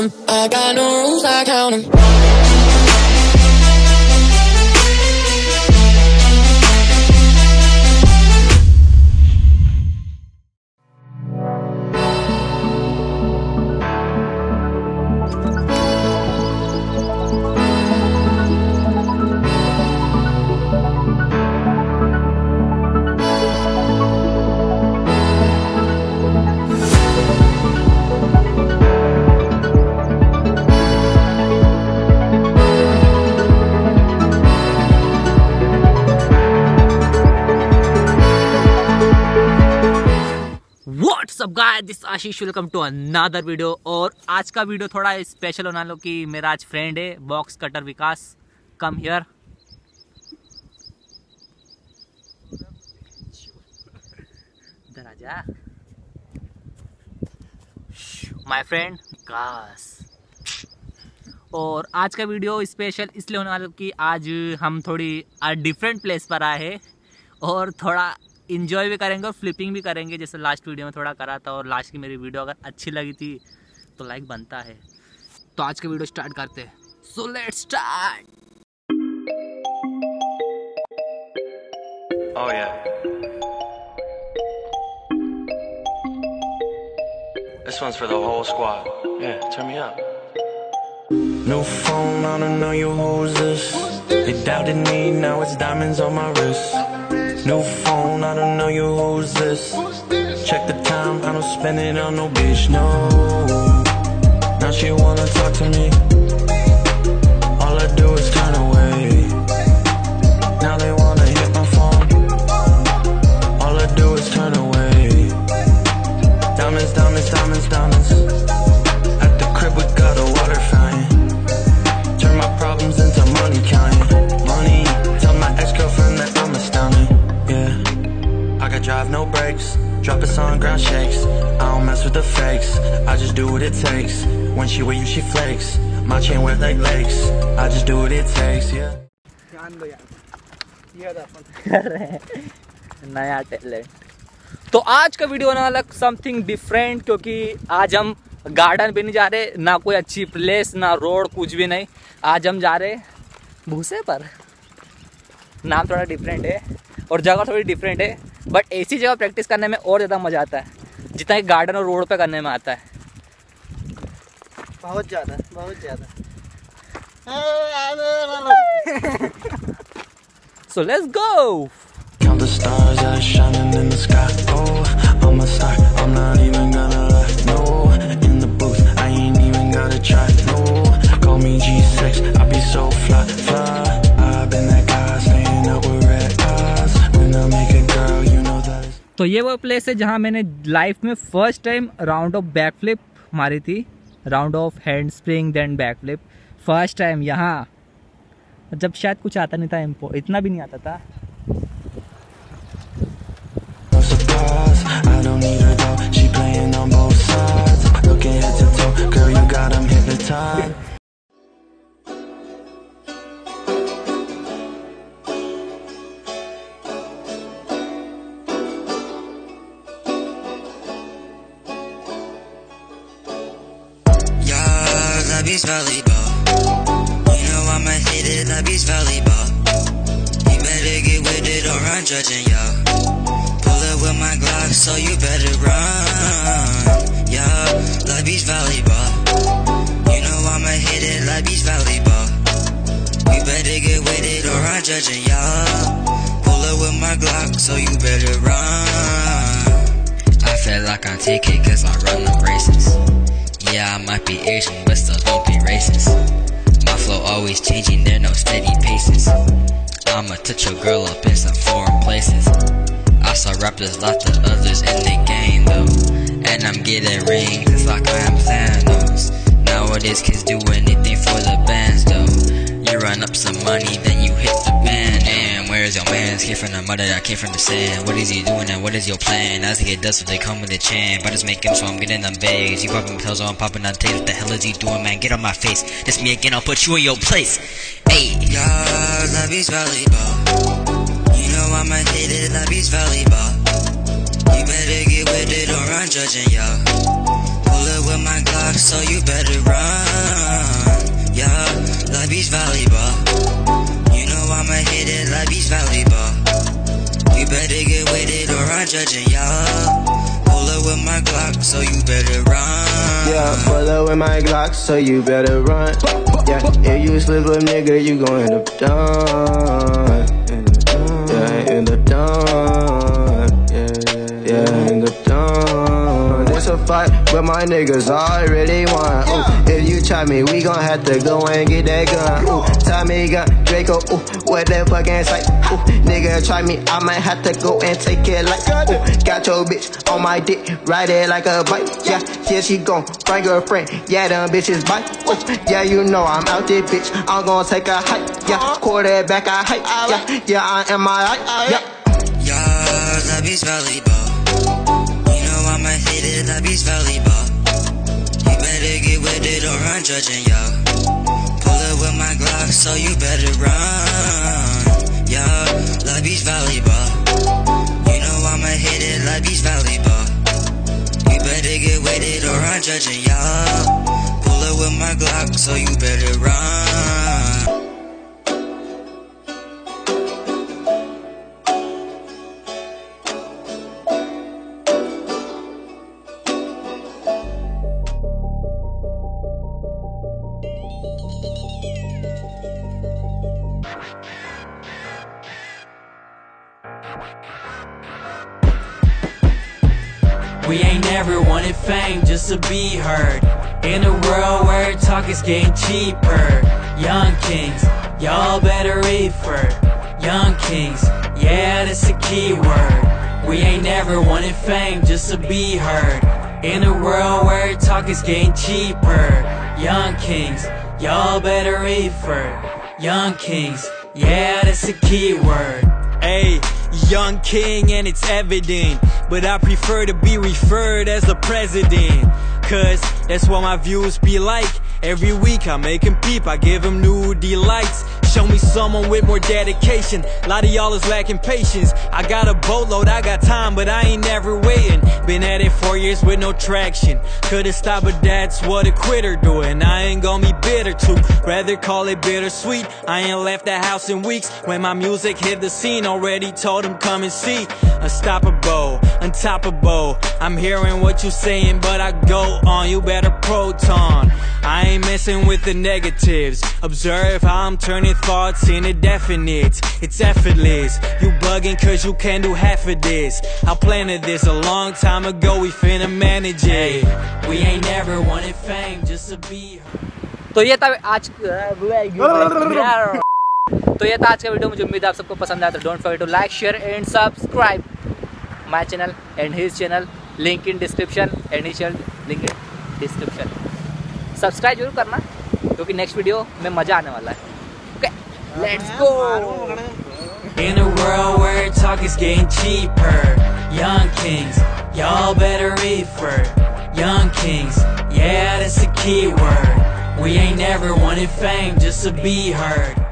I got no rules, I count count 'em. Guys this Ashish welcome to another video और आज का video थोड़ा special होना लो कि मेरा आज फ्रेंड है box cutter Vikas. Come here आजा माय फ्रेंड विकास. और आज का वीडियो स्पेशल इसलिए होने वाला कि आज हम थोड़ी डिफरेंट प्लेस पर आए हैं और थोड़ा इन्जॉय भी करेंगे और फ्लिपिंग भी करेंगे जैसे लास्ट वीडियो में थोड़ा करा था और लास्ट की मेरी वीडियो अगर अच्छी लगी थी तो लाइक बनता है तो आज का वीडियो स्टार्ट करते हैं so let's start Oh yeah. This one's for the whole squad. Yeah, turn me up. New phone, I don't know you, who's this? They doubted me, now it's diamonds on my wrist. New phone, I don't know you, who's this? Check the time, I don't spend it on no bitch, no. Now she wanna talk to me. All I do is turn away. I drive, no brakes. Drop a song, ground shakes. I don't mess with the fakes. I just do what it takes. When she with you, she flakes. My chain wear like lakes. I just do what it takes. Yeah. नया talent तो आज का video होने वाला something different क्योंकि आज हम garden पे नहीं जा रहे ना कोई अच्छी प्लेस ना रोड कुछ भी नहीं आज हम जा रहे भूसे पर नाम थोड़ा डिफरेंट है और जगह थोड़ी डिफरेंट है बट ऐसी जगह प्रैक्टिस करने में और ज़्यादा मज़ा आता है जितना कि गार्डन और रोड पे करने में आता है बहुत ज़्यादा बहुत ज़्यादा so let's go Count the stars that are shining in the sky. Oh, I'm a star. I'm not even तो ये वो प्लेस है जहाँ मैंने लाइफ में first time round off back flip मारी थी। Round off hand spring then back flip first time यहाँ। जब शायद कुछ आता नहीं था इम्पो इतना भी नहीं आता था। No love is volleyball. You know I'ma hit it, love is volleyball. You better get with it or I'm judging ya. Pull it with my Glock, so you better run. Yeah, love is volleyball. You know I'ma hit it, love is volleyball. You better get with it or I'm judging ya. Pull it with my Glock, so you better run. I feel like I'm taking cause I run the races. Yeah, I might be Asian, but still don't be racist. My flow always changing, there no steady paces. I'ma touch your girl up in some foreign places. I saw rappers like the others in the game though. And I'm getting rings, it's like I am Thanos. Nowadays kids do anything for the bands though. You run up some money, then you hit the where's your man's? Came from the mother, I came from the sand. What is he doing and what is your plan? As he get dust, they come with a chant. But just make him so I'm getting them bags. You popping pills, I'm popping on tape. What the hell is he doing, man? Get on my face. This me again, I'll put you in your place. Hey. Yeah, love is volleyball. You know I'ma hit it, love is volleyball. You better get with it or I'm judging ya. Pull it with my Glock, so you better run. Yeah, like beach volleyball. You know I'ma it like beach volleyball. You better get with it or I'm judging y'all. Pull up with my Glock, so you better run. Yeah, pull up with my Glock, so you better run. Yeah, if you slip up, nigga, you gon' end up done. But my niggas already won. Ooh, if you try me, we gon' have to go and get that gun. Ooh, Tommy gun, Draco, ooh, what the fucking sight? Ooh, nigga, try me, I might have to go and take it like. Ooh, got your bitch on my dick, ride it like a bike. Yeah, yeah, she gon' bring her friend. Yeah, them bitches bite. Ooh, yeah, you know I'm out there, bitch. I'm gon' take a hike. Yeah, quarterback, I hike. Yeah, yeah, I am my hike. Yeah. That beach volleyball. It, that beach volleyball. Uh. You better get with it or I'm judging y'all. Pull up with my Glock, so you better run. Y'all, that beach volleyball. Uh. You know I'ma hit it like beach volleyball. You better get with it or I'm judging y'all. Pull up with my Glock, so you better run. Never wanted fame just to be heard. In a world where talk is getting cheaper. Young kings, y'all better refer. Young kings, yeah, that's a key word. We ain't never wanted fame just to be heard. In a world where talk is getting cheaper. Young kings, y'all better refer. Young kings, yeah, that's a key word. Hey, young king and it's evident. But I prefer to be referred as the president. Cause that's what my views be like. Every week I make him peep, I give them new delights. Show me someone with more dedication. A lot of y'all is lacking patience. I got a boatload, I got time, but I ain't never waiting. Been at it four years with no traction. Could've stopped, but that's what a quitter doing. I ain't gonna be bitter too. Rather call it bittersweet. I ain't left the house in weeks. When my music hit the scene, already told him come and see. Unstoppable, untoppable. I'm hearing what you saying, but I go on. You better proton. I ain't messing with the negatives. Observe how I'm turning thoughts into definite. It's effortless. You bugging cause you can't do half of this. I planted this a long time ago. We finna manage it. We ain't never wanted fame just to be heard. तो ये था आज तो ये था आज का video मुझे उम्मीद है आप सबको पसंद आया तो don't forget to like share and subscribe my channel and his channel link in description and his link in description subscribe ज़रूर करना क्योंकि तो नेक्स्ट वीडियो में मज़ा आने वाला है okay let's go In a world where talk is getting cheaper, young kings, y'all better refer. Young kings, yeah, that's a key word. We ain't never wanted fame just to be heard.